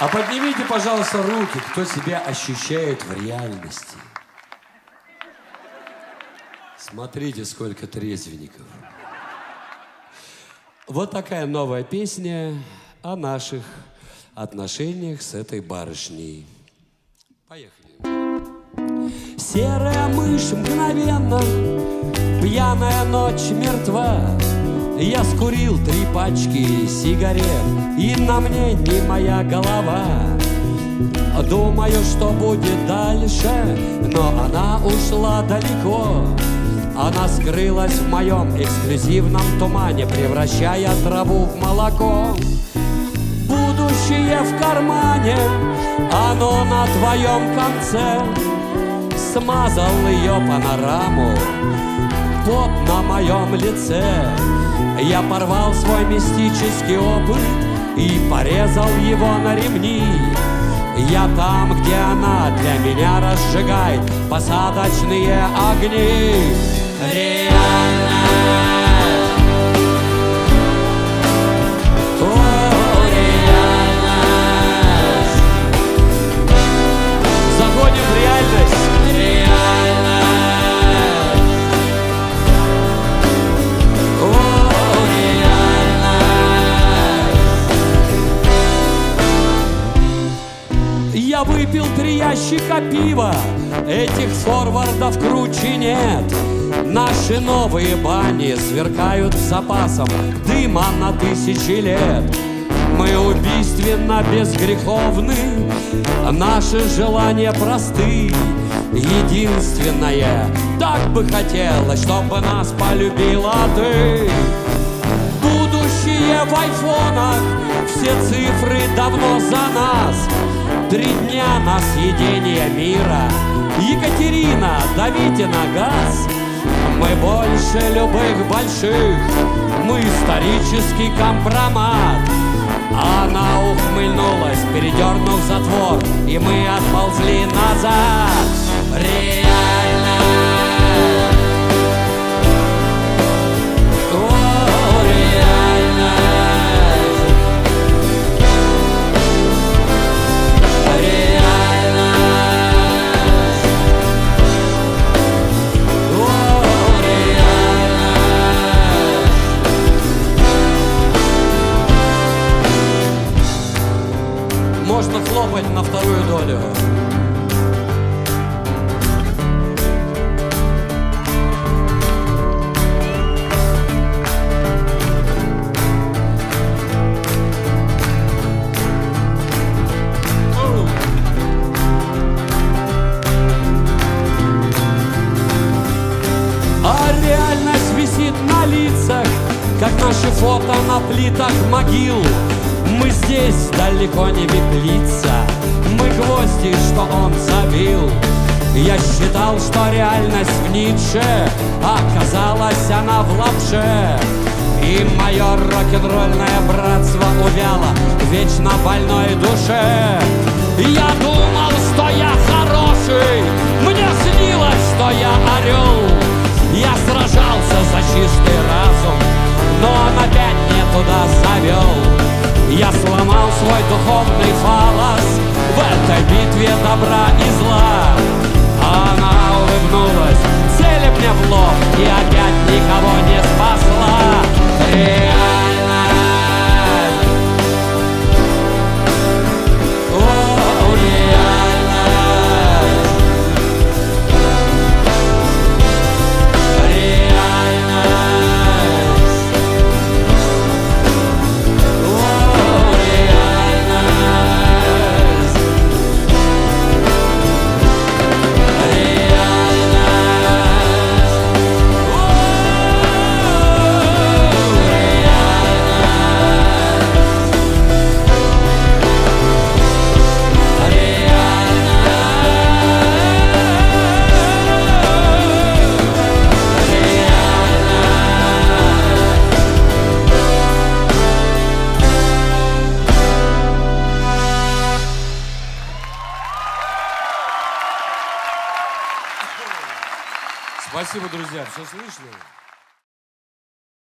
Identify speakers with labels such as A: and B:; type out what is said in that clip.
A: А поднимите, пожалуйста, руки, кто себя ощущает в реальности. Смотрите, сколько трезвенников. Вот такая новая песня о наших отношениях с этой барышней. Поехали. Серая мышь мгновенно, пьяная ночь мертва. Я скурил три пачки сигарет, и на мне не моя голова. Думаю, что будет дальше, но она ушла далеко. Она скрылась в моем эксклюзивном тумане, превращая траву в молоко. Будущее в кармане, оно на твоем конце. Смазал ее панораму, пот на моем лице. Я порвал свой мистический опыт и порезал его на ремни. Я там, где она для меня разжигает посадочные огни. Реально. Я выпил три ящика пива, этих форвардов круче нет. Наши новые бани сверкают запасом дыма на тысячи лет. Мы убийственно безгреховны, наши желания просты. Единственное, так бы хотелось, чтобы нас полюбила ты. Будущее в айфонах, все цифры давно за нас. Три дня на съедение мира. Екатерина, давите на газ. Мы больше любых больших, мы исторический компромат. Она ухмыльнулась, передернув затвор, и мы отползли назад. Можно хлопать на вторую долю. А висит на лицах, как наши фото на плитах могил. Далеко не беглица, мы гвозди, что он забил. Я считал, что реальность в Ницше, оказалась она в лапше. И мое рок-н-ролльное братство увяло вечно больной душе. Я думал, что я хороший, мне снилось, что я орел. Я сражался за чистый разум, но он опять не туда завел. Я сломал свой духовный фалос в этой битве добра и зла. Спасибо, друзья. Все слышно?